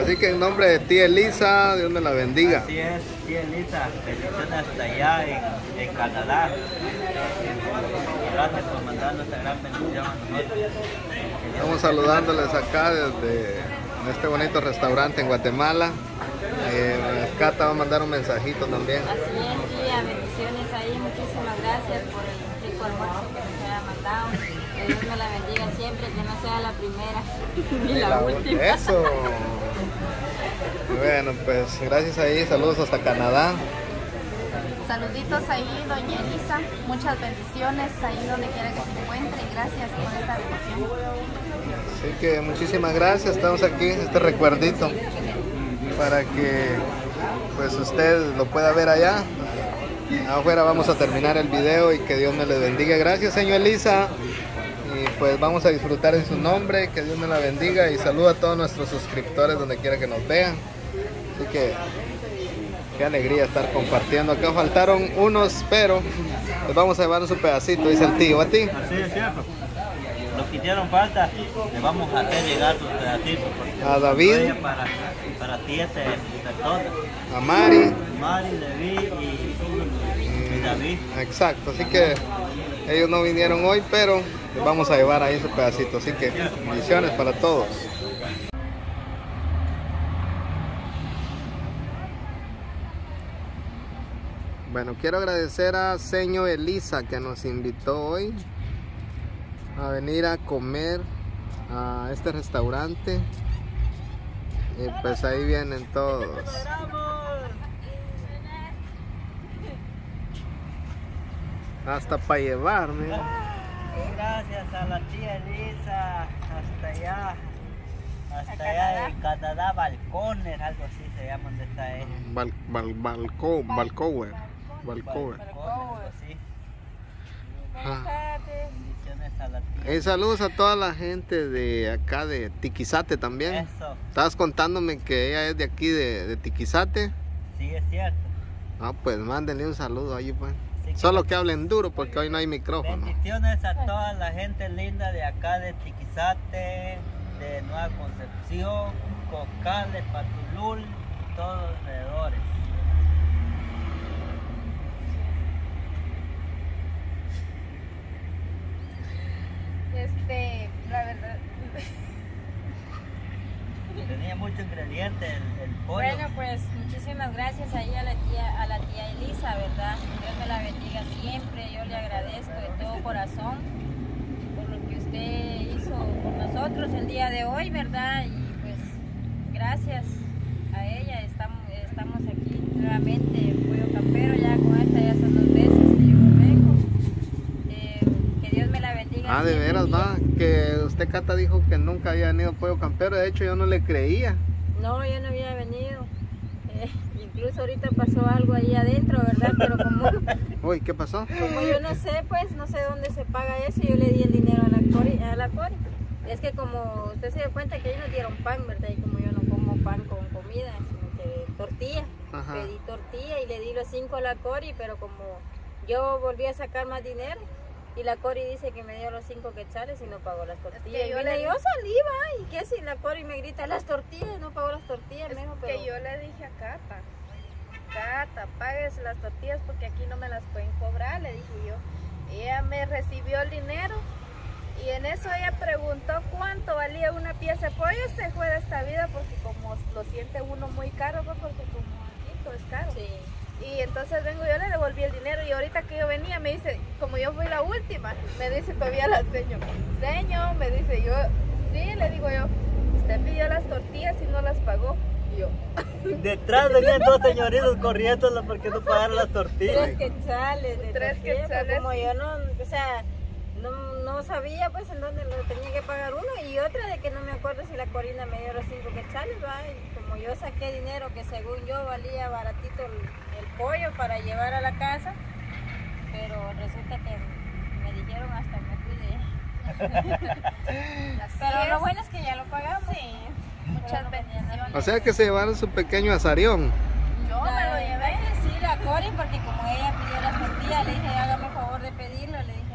Así que en nombre de tía Elisa, Dios me la bendiga. Así es, tía Elisa, bendiciones hasta allá en, en Canadá. Gracias por mandarnos esta gran bendición a nosotros. Estamos saludándoles acá desde este bonito restaurante en Guatemala. Eh, Cata va a mandar un mensajito también. Así es, bendiciones ahí, muchísimas gracias por el rico almuerzo que nos haya mandado. Que Dios me la bendiga siempre, que no sea la primera ni la, última. Eso. Bueno, pues gracias ahí, saludos hasta Canadá. Saluditos ahí, doña Elisa. Muchas bendiciones ahí donde quiera que se encuentre. Gracias por esta bendición. Así que muchísimas gracias, estamos aquí, este recuerdito para que pues usted lo pueda ver allá. Afuera vamos a terminar el video y que Dios me le bendiga. Gracias, señor Elisa. Y pues vamos a disfrutar en su nombre, que Dios me la bendiga y saluda a todos nuestros suscriptores donde quiera que nos vean. Así que qué alegría estar compartiendo. Acá faltaron unos, pero les vamos a llevar su pedacito, dice el tío. ¿A ti? Así es cierto. Los que hicieron falta, le vamos a hacer llegar sus pedacitos. A David. Para, para siete personas. A Mari. Mari, David y, David. Exacto, así que ellos no vinieron hoy, pero les vamos a llevar ahí su pedacito. Así que bendiciones para todos. Bueno, quiero agradecer a señor Elisa que nos invitó hoy a venir a comer a este restaurante. Y pues ahí vienen todos. Hasta para llevarme. Gracias a la tía Elisa, hasta allá, hasta allá en Canadá, balcones, algo así se llama donde está ella. Bal, bal, balco, Balcower. Balcower. Balcón, sí. Ah. Bendiciones a la tía. Eh, saludos a toda la gente de acá de Tiquizate también. Eso, Estabas contándome que ella es de aquí de, de Tiquizate. sí es cierto. Ah, pues mándenle un saludo ahí, pues. Solo que hablen duro porque hoy no hay micrófono. Bendiciones a toda la gente linda de acá de Tiquizate, de Nueva Concepción, Cocales, Patulul, todos los alrededores. Este, la verdad. Mucho ingrediente el, el pollo. Bueno, pues muchísimas gracias ahí a la tía, a la tía Elisa, ¿verdad? Dios me la bendiga siempre. Yo le agradezco de todo corazón por lo que usted hizo por nosotros el día de hoy, ¿verdad? Y pues gracias a ella estamos, estamos aquí nuevamente en Pollo Campero, ya con esta ya son dos veces que yo vengo. Eh, que Dios me la bendiga. Ah, de veras, va. Que usted, Cata, dijo que nunca había venido pollo campero. De hecho, yo no le creía. No, yo no había venido. Eh, incluso ahorita pasó algo ahí adentro, ¿verdad? Pero como, Uy, ¿qué pasó? como yo no sé, pues no sé dónde se paga eso, yo le di el dinero a la Cori. A la Cori. Es que como usted se dio cuenta que ellos nos dieron pan, ¿verdad? Y como yo no como pan con comida, sino que tortilla. Ajá. Pedí tortilla y le di los cinco a la Cori, pero como yo volví a sacar más dinero. Y la Cori dice que me dio los cinco quetzales y no pagó las tortillas. yo y le yo di- salí, va, y que si la Cori me grita las tortillas, no pagó las tortillas, Es dijo, que pero... yo le dije a Cata, Cata, pagues las tortillas porque aquí no me las pueden cobrar, le dije yo. Ella me recibió el dinero y en eso ella preguntó cuánto valía una pieza de pollo. Se fue de esta vida porque como lo siente uno muy caro, pues, porque como aquí todo es caro. Sí. Y entonces vengo, yo le devolví el dinero y ahorita que yo venía me dice, como yo fui la última, me dice todavía la seño, seño, me dice yo, sí, le digo yo, usted pidió las tortillas y no las pagó. Y yo, Detrás venían dos señoritos corriendo porque no pagaron las tortillas. Tres quetzales de Tres tortilla, pero quetzales. como yo no, o sea, no, no sabía pues en dónde lo tenía que pagar uno y otra de que no me acuerdo si la Corina me dio los cinco quetzales, ¿va? Y como yo saqué dinero que según yo valía baratito el, el pollo para llevar a la casa, pero resulta que me dijeron hasta me fui de Pero lo bueno es que ya lo pagamos. Sí. muchas bendiciones. O sea que se llevaron su pequeño azarión. Yo me lo llevé. Sí, la Cori, porque como ella pidió las tortillas, le dije, hágame favor favor de pedirlo, le dije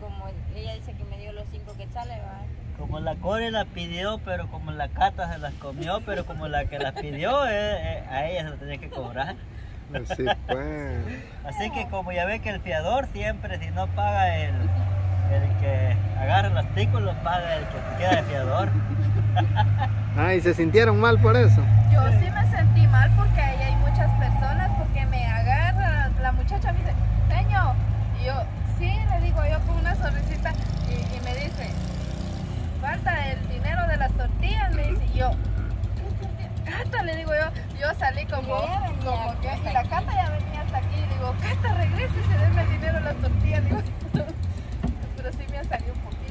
como ella dice que me dio los cinco quetzales, va. Como la Core la pidió, pero como la Cata se las comió, pero como la que las pidió, eh, eh, a ella se lo tenía que cobrar. Así pues. Así que como ya ve que el fiador siempre, si no paga el, el que agarra el artículo, paga el que queda de fiador. Ah, y se sintieron mal por eso. Yo sí me sentí mal porque ahí hay muchas personas, porque me agarra, la muchacha me dice, señor, y yo, sí, le digo yo con una sonrisita, y, y me dice, falta el dinero de las tortillas, me dice, y yo, Cata, le digo yo, yo salí como, como que, y la Cata ya venía hasta aquí, y digo, Cata, regrese y se denme el dinero de las tortillas, digo, pero sí me salió un poquito.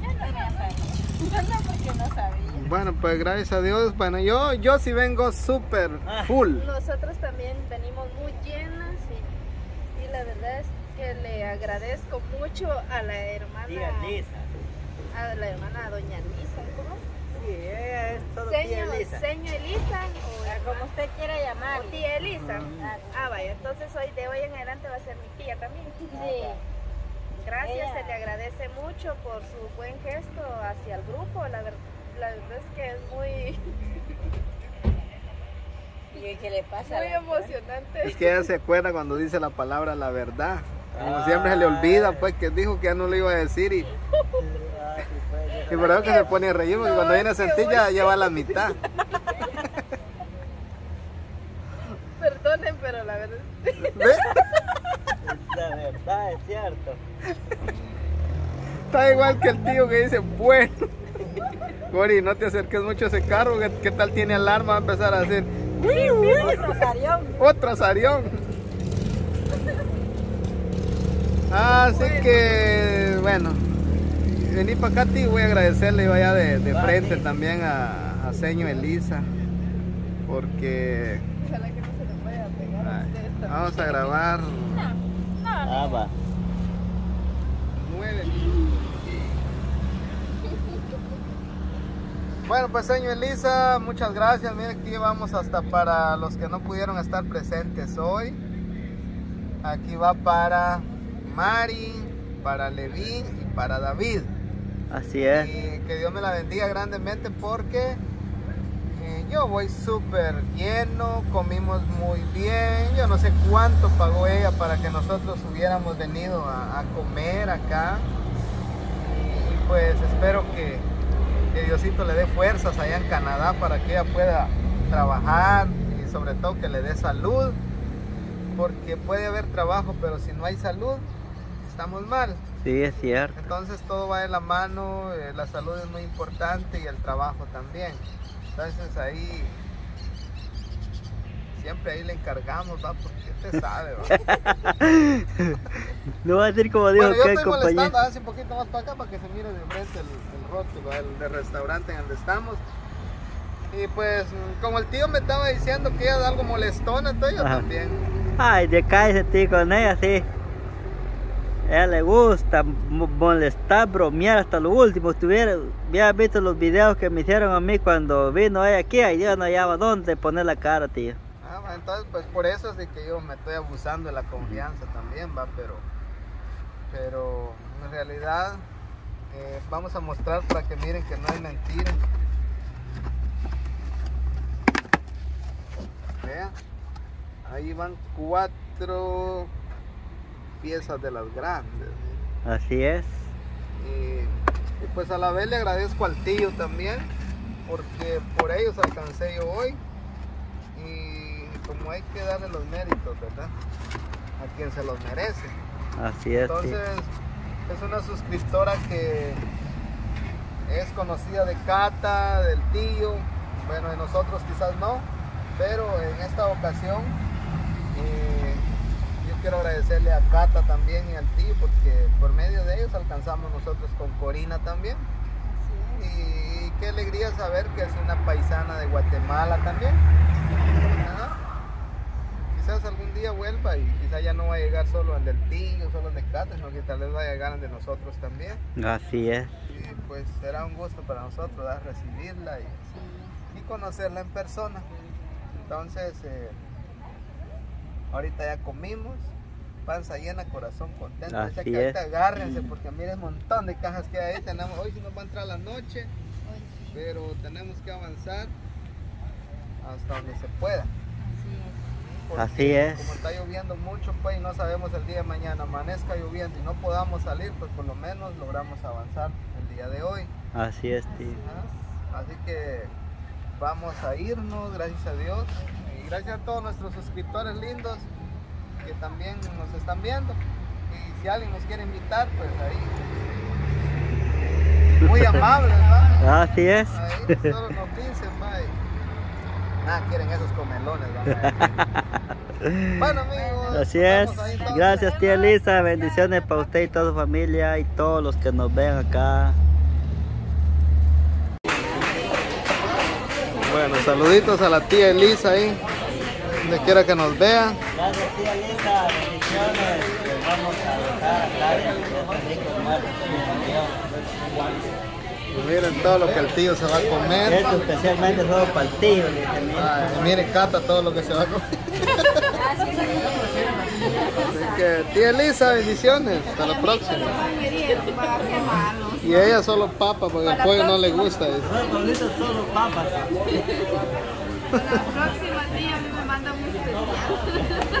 Ya no saber. Yo no, porque no sabía. Bueno, pues gracias a Dios. Bueno, yo, yo sí vengo súper full. Nosotros también venimos muy llenas y, y la verdad es que le agradezco mucho a la hermana, Tía Lisa. a la hermana doña Lisa, ¿cómo? Sí, ella es todo tía Seño, Lisa. seño Elisa o, Como usted quiera llamar. tía Elisa. Ah, Ah, vaya, entonces hoy de hoy en adelante va a ser mi tía también. Sí. Gracias, Ella. se le agradece mucho por su buen gesto hacia el grupo. La, ver- la verdad es que es muy, ¿Y qué le pasa? muy emocionante. Es que ella se acuerda cuando dice la palabra la verdad. Como siempre se le olvida, pues que dijo que ya no lo iba a decir y, sí, y por eso que se pone a reír, porque No, cuando viene a sentir ya, hoy- ya va a la mitad. Perdonen, pero la verdad ¿Ve? Es la verdad, es cierto. Está igual que el tío que dice, bueno. Cori, no te acerques mucho a ese carro, ¿qué, qué tal tiene alarma? Va a empezar a hacer Otro sarión. otro sarión. Así que, bueno, vení para acá, tío, voy a agradecerle vaya de, de Va, frente sí. también a, a Seño Elisa, porque ojalá que no se le vaya a pegar a también. vamos a grabar Ah, va. nueve. Bueno, pues señor Elisa, muchas gracias. Mire, aquí vamos hasta para los que no pudieron estar presentes hoy. Aquí va para Mari, para Levi y para David. Así es. Y que Dios me la bendiga grandemente porque eh, yo voy súper lleno, comimos muy bien. Yo no sé cuánto pagó ella para que nosotros hubiéramos venido a, a comer acá. Y, y pues espero que, que Diosito le dé fuerzas allá en Canadá para que ella pueda trabajar y sobre todo que le dé salud. Porque puede haber trabajo, pero si no hay salud, estamos mal. Sí, es cierto. Entonces todo va de la mano, eh, la salud es muy importante y el trabajo también. Entonces ahí siempre ahí le encargamos, va, porque usted sabe, va. No va a decir como dijo Bueno, yo estoy molestando, hace un poquito más para acá para que se mire de frente el, el rótulo el, del restaurante en donde estamos. Y pues como el tío me estaba diciendo que ella es algo molestona, entonces yo Ajá. también. Ay, de cállese tío con ella, sí. Ella le gusta mo- molestar, bromear hasta lo último. Tuviera, hubiera visto los videos que me hicieron a mí cuando vino ella aquí, ay Dios no hallaba dónde poner la cara, tío. Ah, entonces pues por eso es de que yo me estoy abusando de la confianza también, va, pero, pero en realidad eh, vamos a mostrar para que miren que no hay mentira. Vean, ahí van cuatro piezas de las grandes. Así es. Y, y pues a la vez le agradezco al tío también, porque por ellos alcancé yo hoy. Y como hay que darle los méritos, ¿verdad? A quien se los merece. Así es, tío. Entonces, es una suscriptora que es conocida de Cata, del tío, bueno, de nosotros quizás no, pero en esta ocasión eh, quiero agradecerle a Cata también y al tío, porque por medio de ellos alcanzamos nosotros con Corina también. Y qué alegría saber que es una paisana de Guatemala también. Ajá. Quizás algún día vuelva y quizás ya no va a llegar solo al del tío, solo al de Cata, sino que tal vez va a llegar al de nosotros también. Así es. Y pues será un gusto para nosotros ¿verdad? recibirla y, y conocerla en persona. Entonces, eh, ahorita ya comimos panza llena, corazón contento. Así Así que ahorita es. agárrense porque miren un montón de cajas que hay ahí. Tenemos, hoy sí nos va a entrar la noche, Hoy sí, pero tenemos que avanzar hasta donde se pueda. así es. Porque Así es. Como está lloviendo mucho, pues y no sabemos el día de mañana, amanezca lloviendo y no podamos salir, pues por lo menos logramos avanzar el día de hoy. Así es, tío. Así que vamos a irnos, gracias a Dios. Gracias a todos nuestros suscriptores lindos que también nos están viendo. Y si alguien nos quiere invitar, pues ahí. Muy amables, ¿va? Así es. Ahí solo nos dicen, Nada, quieren esos comelones, ¿va? Bueno, amigos. Así es. Gracias, tía Elisa. Bendiciones para usted y toda su familia y todos los que nos ven acá. Bueno, saluditos a la tía Elisa ahí, donde quiera que nos vea. Gracias, tía Elisa. Bendiciones. Vamos a dejar Y miren todo lo que el tío se va a comer. Esto especialmente solo para el tío. Ay, miren, Cata todo lo que se va a comer. Así que, tía Elisa, bendiciones. Hasta la próxima. Y ella solo papa porque el pollo no le gusta. La próxima tía a mí me manda un especial.